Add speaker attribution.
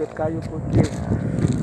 Speaker 1: porque caiu porque